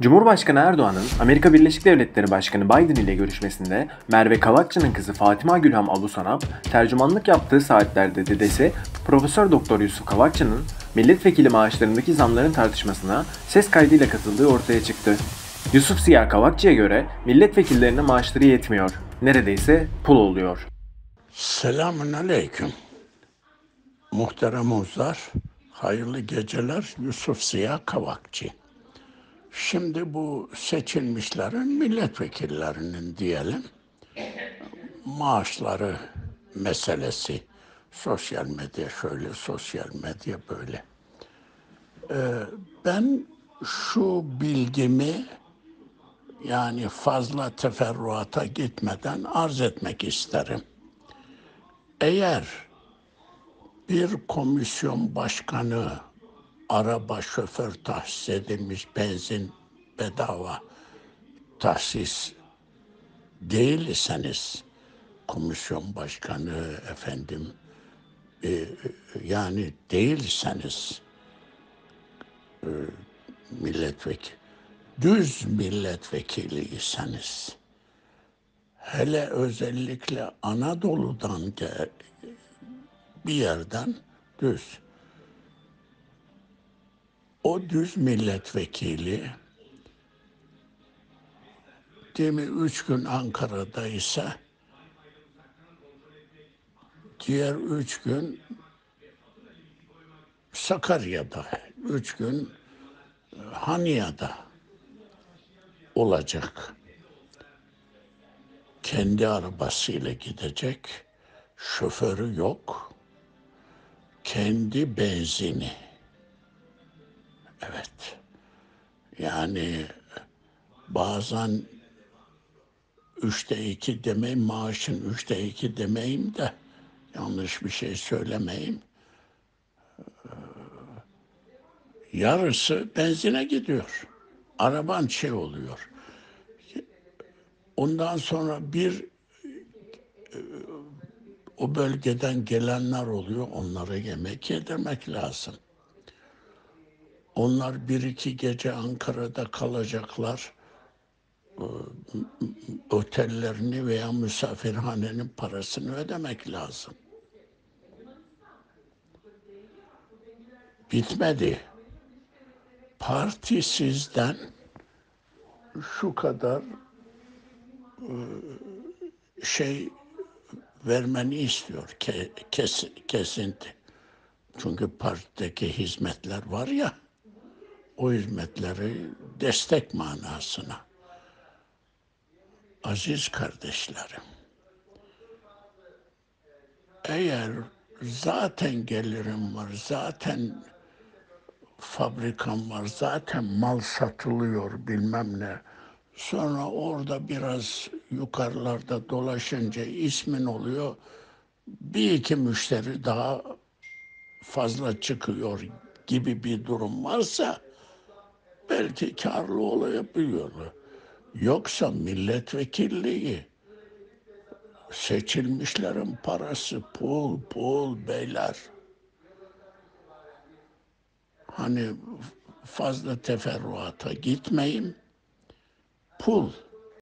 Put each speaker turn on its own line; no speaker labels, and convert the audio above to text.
Cumhurbaşkanı Erdoğan'ın Amerika Birleşik Devletleri Başkanı Biden ile görüşmesinde Merve Kavakçı'nın kızı Fatima Gülham Abusanap tercümanlık yaptığı saatlerde dedesi Profesör Doktor Yusuf Kavakçı'nın milletvekili maaşlarındaki zamların tartışmasına ses kaydıyla katıldığı ortaya çıktı. Yusuf Ziya Kavakçı'ya göre milletvekillerine maaşları yetmiyor. Neredeyse pul oluyor.
Selamun aleyküm. Muhterem Uzlar, hayırlı geceler Yusuf Ziya Kavakçı. Şimdi bu seçilmişlerin milletvekillerinin diyelim maaşları meselesi. Sosyal medya şöyle, sosyal medya böyle. Ee, ben şu bilgimi yani fazla teferruata gitmeden arz etmek isterim. Eğer bir komisyon başkanı araba şoför tahsis edilmiş benzin bedava tahsis değil iseniz komisyon başkanı efendim e, yani değilseniz e, milletvekili düz milletvekiliyseniz hele özellikle Anadolu'dan gel, bir yerden düz o düz milletvekili değil mi üç gün Ankara'da ise diğer üç gün Sakarya'da, üç gün Hanya'da olacak. Kendi arabasıyla gidecek, şoförü yok, kendi benzini. Evet. Yani bazen üçte iki demeyim, maaşın üçte iki demeyim de yanlış bir şey söylemeyim. Yarısı benzine gidiyor. Araban şey oluyor. Ondan sonra bir o bölgeden gelenler oluyor. Onlara yemek yedirmek lazım. Onlar bir iki gece Ankara'da kalacaklar. Otellerini veya misafirhanenin parasını ödemek lazım. Bitmedi. Parti sizden şu kadar şey vermeni istiyor. Kes, kesinti. Çünkü partideki hizmetler var ya o hizmetleri destek manasına. Aziz kardeşlerim, eğer zaten gelirim var, zaten fabrikam var, zaten mal satılıyor bilmem ne. Sonra orada biraz yukarılarda dolaşınca ismin oluyor. Bir iki müşteri daha fazla çıkıyor gibi bir durum varsa belki karlı olabiliyorlar. Yoksa milletvekilliği seçilmişlerin parası pul pul beyler. Hani fazla teferruata gitmeyin. Pul